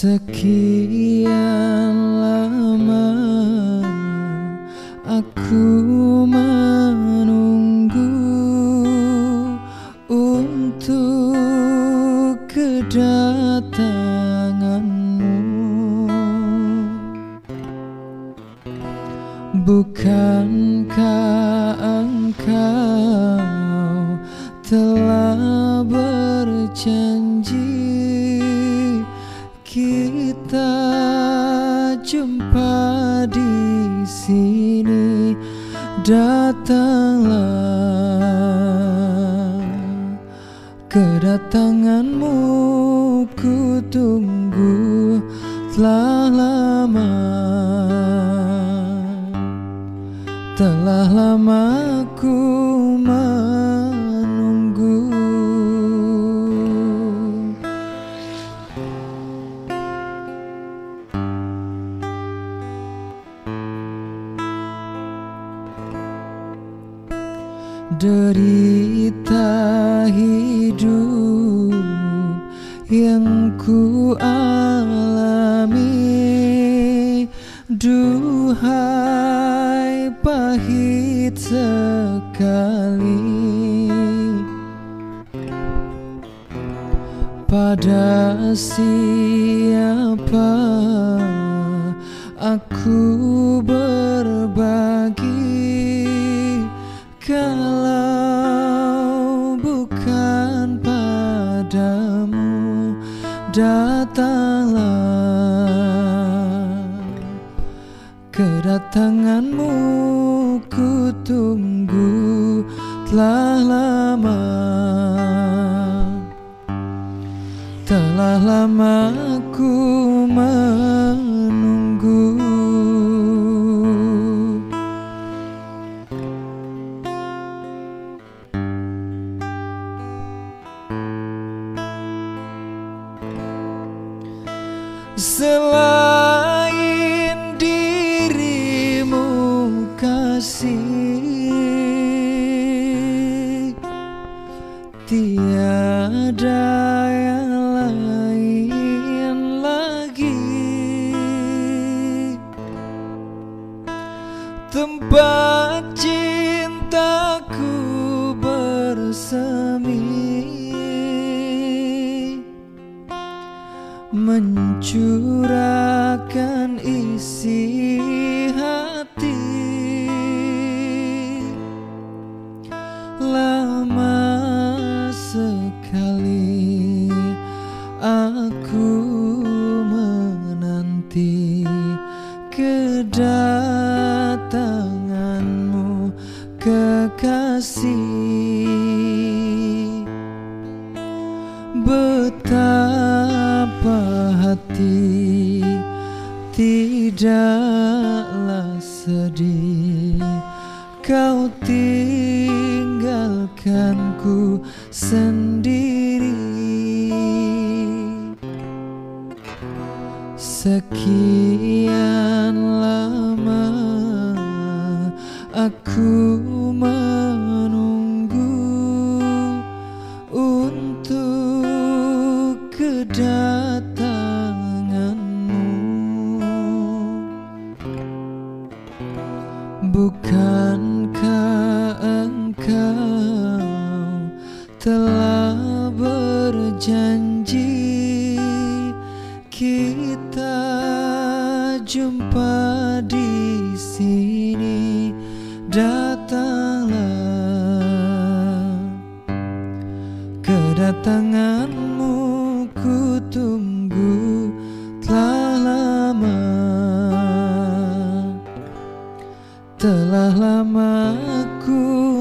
Sekian lama aku menunggu untuk kedatanganmu. Bukankah engkau jumpa di sini datanglah. Kedatanganmu ku tunggu telah lama. Telah lama ku menunggu Derita hidup yang ku alami. Duhai pahit sekali. Pada siapa aku berbagi Datanglah. Kedatanganmu ku tunggu telah lama. Telah lama ku Selain dirimu kasih Tiada yang lain lagi. Tempat cintaku bersemi mencurahkan isi hati. Lama sekali aku menanti kedatanganmu kekasih. Betapa hati tidaklah sedih. Kau tinggalkanku sendiri. Sekian lama aku Bukankah engkau telah berjanji kita jumpa telah lama ku menunggu